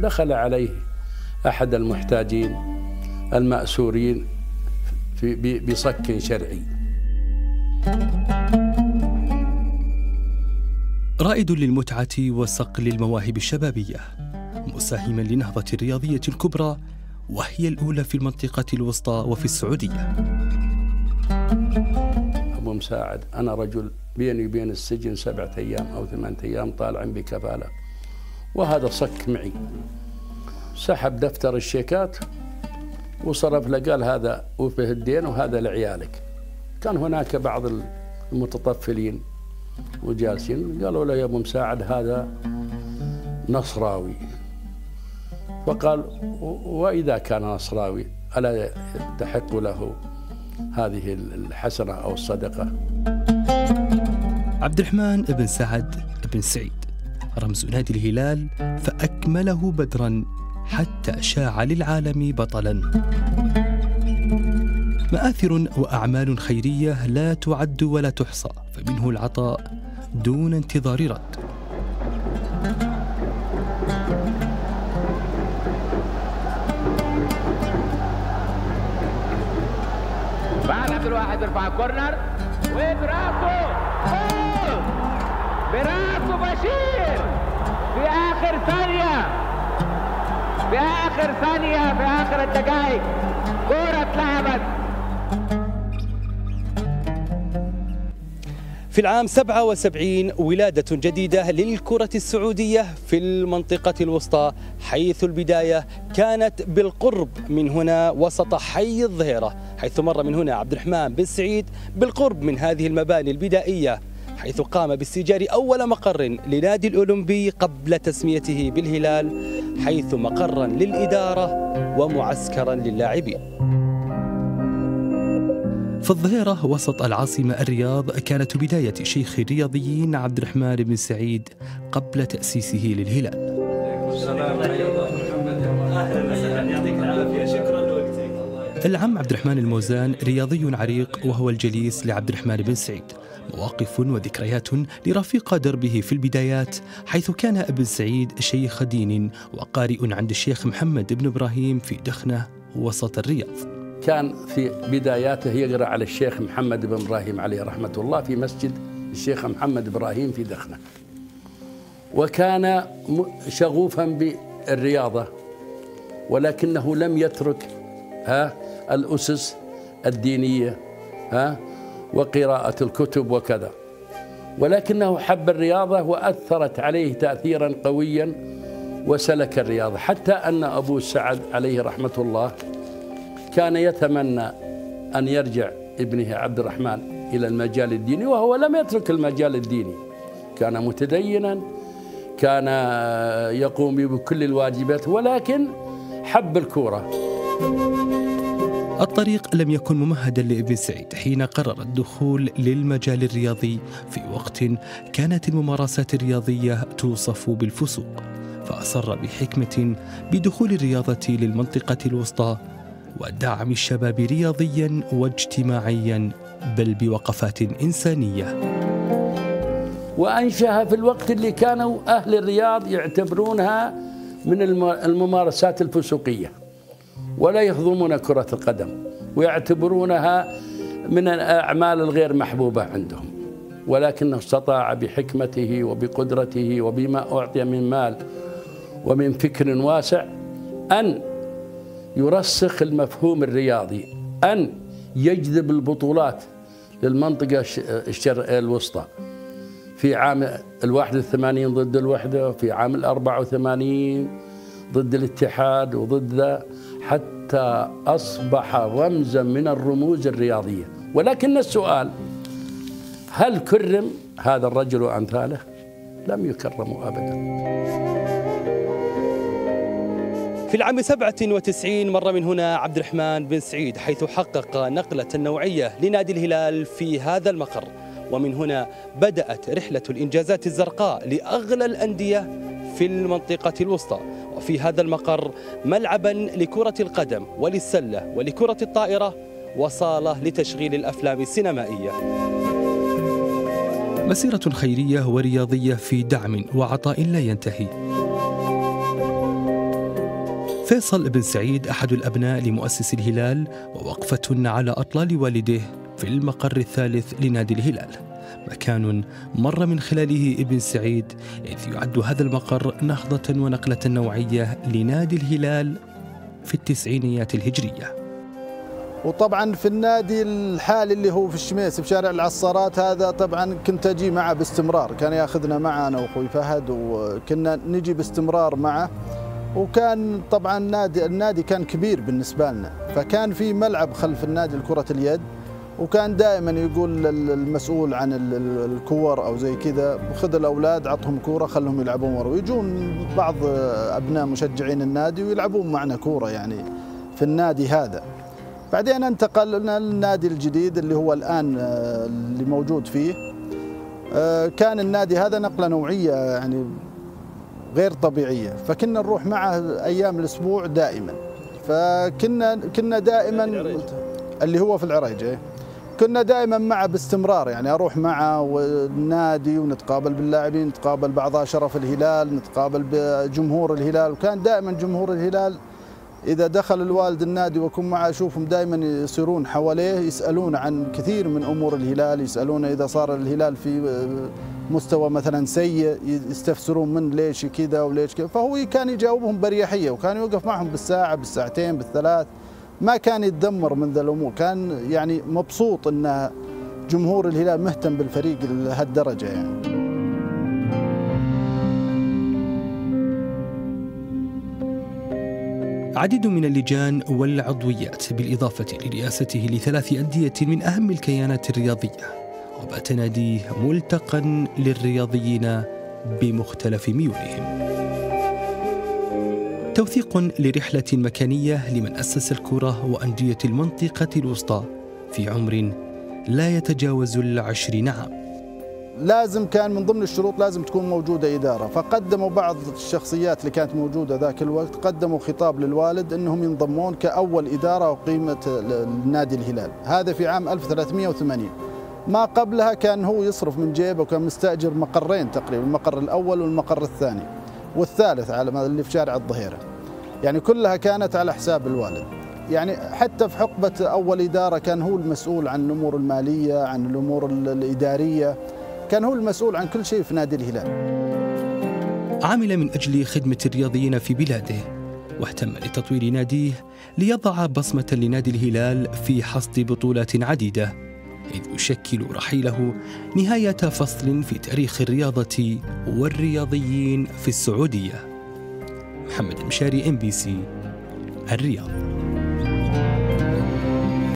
دخل عليه أحد المحتاجين المأسورين في بصك شرعي. رائد للمتعة وصقل المواهب الشبابية مساهما لنهضة الرياضية الكبرى وهي الأولى في المنطقة الوسطى وفي السعودية. أبو مساعد أنا رجل بيني وبين السجن سبعة أيام أو ثمانية أيام طالع بكفالة. وهذا صك معي. سحب دفتر الشيكات وصرف له قال هذا وفيه الدين وهذا لعيالك. كان هناك بعض المتطفلين وجالسين قالوا له يا أبو مساعد هذا نصراوي. فقال وإذا كان نصراوي ألا تحق له هذه الحسنة أو الصدقة؟ عبد الرحمن بن سعد بن سعيد. رمز نادي الهلال فأكمله بدرا حتى شاع للعالم بطلا. مآثر وأعمال خيرية لا تعد ولا تحصى فمنه العطاء دون انتظار رد. بعد عبد الواحد يرفع كورنر وبراسه براسه بشير. في آخر ثانية. في آخر ثانية. في آخر الدقائق. كوره اتلعبت في العام 77 ولادة جديدة للكرة السعودية في المنطقة الوسطى حيث البداية كانت بالقرب من هنا وسط حي الظهيرة حيث مر من هنا عبد الرحمن بن سعيد بالقرب من هذه المباني البدائية. حيث قام باستئجار أول مقر لنادي الأولمبي قبل تسميته بالهلال حيث مقرا للإدارة ومعسكرا للاعبين. في الظهيرة وسط العاصمة الرياض كانت بداية شيخ الرياضيين عبد الرحمن بن سعيد قبل تأسيسه للهلال. العم عبد الرحمن الموزان رياضي عريق وهو الجليس لعبد الرحمن بن سعيد. مواقف وذكريات لرفيق دربه في البدايات حيث كان ابن سعيد شيخ دين وقارئ عند الشيخ محمد بن إبراهيم في دخنة وسط الرياض. كان في بداياته يقرأ على الشيخ محمد بن إبراهيم عليه رحمة الله في مسجد الشيخ محمد إبراهيم في دخنة. وكان شغوفا بالرياضة ولكنه لم يترك ها الأسس الدينية ها وقراءة الكتب وكذا. ولكنه حب الرياضة وأثرت عليه تأثيرا قويا وسلك الرياضة. حتى أن أبو سعد عليه رحمة الله كان يتمنى أن يرجع ابنه عبد الرحمن إلى المجال الديني وهو لم يترك المجال الديني. كان متدينا كان يقوم بكل الواجبات ولكن حب الكورة. الطريق لم يكن ممهدا لابن سعيد حين قرر الدخول للمجال الرياضي في وقت كانت الممارسات الرياضية توصف بالفسوق فأصر بحكمة بدخول الرياضة للمنطقة الوسطى ودعم الشباب رياضيا واجتماعيا بل بوقفات إنسانية. وانشاها في الوقت اللي كانوا أهل الرياض يعتبرونها من الممارسات الفسوقية ولا يهضمون كرة القدم ويعتبرونها من الأعمال الغير محبوبة عندهم. ولكنه استطاع بحكمته وبقدرته وبما أعطي من مال ومن فكر واسع أن يرسخ المفهوم الرياضي أن يجذب البطولات للمنطقة الشرق الوسطى. في عام الواحد الثمانين ضد الوحدة في عام الأربعة وثمانين ضد الاتحاد وضد ذا حتى أصبح رمزا من الرموز الرياضية. ولكن السؤال هل كرم هذا الرجل وأمثاله لم يكرموا أبدا. في العام 97 مر من هنا عبد الرحمن بن سعيد حيث حقق نقلة نوعية لنادي الهلال في هذا المقر. ومن هنا بدأت رحلة الإنجازات الزرقاء لأغلى الأندية في المنطقة الوسطى. وفي هذا المقر ملعبا لكرة القدم وللسلة ولكرة الطائرة وصالة لتشغيل الأفلام السينمائية. مسيرة خيرية ورياضية في دعم وعطاء لا ينتهي. فيصل بن سعيد أحد الأبناء لمؤسس الهلال ووقفة على أطلال والده في المقر الثالث لنادي الهلال. مكان مر من خلاله ابن سعيد إذ يعد هذا المقر نهضة ونقلة نوعية لنادي الهلال في التسعينيات الهجرية. وطبعا في النادي الحالي اللي هو في الشميس في شارع العصارات هذا طبعا كنت أجي معه باستمرار. كان يأخذنا معه أنا وأخوي فهد وكنا نجي باستمرار معه. وكان طبعا النادي النادي كان كبير بالنسبة لنا. فكان في ملعب خلف النادي لكره اليد. وكان دائما يقول المسؤول عن الكور أو زي كذا خذ الأولاد عطهم كورة خلهم يلعبون ورا. ويجون بعض أبناء مشجعين النادي ويلعبون معنا كورة يعني في النادي هذا. بعدين انتقلنا للنادي الجديد اللي هو الآن اللي موجود فيه. كان النادي هذا نقلة نوعية يعني غير طبيعية. فكنا نروح معه أيام الأسبوع دائما. فكنا كنا دائما اللي هو في العريج. كنا دائما معه باستمرار يعني أروح معه والنادي ونتقابل باللاعبين نتقابل بعض شرف الهلال نتقابل بجمهور الهلال. وكان دائما جمهور الهلال إذا دخل الوالد النادي وأكون معه أشوفهم دائما يصيرون حواليه يسألون عن كثير من أمور الهلال يسالون إذا صار الهلال في مستوى مثلا سيء يستفسرون من ليش كذا وليش كذا. فهو كان يجاوبهم بريحية وكان يوقف معهم بالساعة بالساعتين بالثلاث. ما كان يتدمر من ذا الأمور. كان يعني مبسوط إن جمهور الهلال مهتم بالفريق لهالدرجة يعني. عديد من اللجان والعضويات بالإضافة لرئاسته لثلاث أندية من أهم الكيانات الرياضية وبات ناديه ملتقى للرياضيين بمختلف ميولهم. توثيق لرحلة مكانية لمن أسس الكرة وأندية المنطقة الوسطى في عمر لا يتجاوز العشرين عام. لازم كان من ضمن الشروط لازم تكون موجودة إدارة. فقدموا بعض الشخصيات اللي كانت موجودة ذاك الوقت قدموا خطاب للوالد أنهم ينضمون كأول إدارة وقيمة نادي الهلال. هذا في عام 1380 ما قبلها كان هو يصرف من جيبه وكان مستأجر مقرين تقريبا المقر الأول والمقر الثاني. والثالث على اللي في شارع الظهيرة. يعني كلها كانت على حساب الوالد. يعني حتى في حقبة أول إدارة كان هو المسؤول عن الأمور المالية عن الأمور الإدارية. كان هو المسؤول عن كل شيء في نادي الهلال. عمل من أجل خدمة الرياضيين في بلاده واهتم لتطوير ناديه ليضع بصمة لنادي الهلال في حصد بطولات عديدة. إذ يشكل رحيله نهاية فصل في تاريخ الرياضة والرياضيين في السعودية. محمد المشاري MBC الرياض.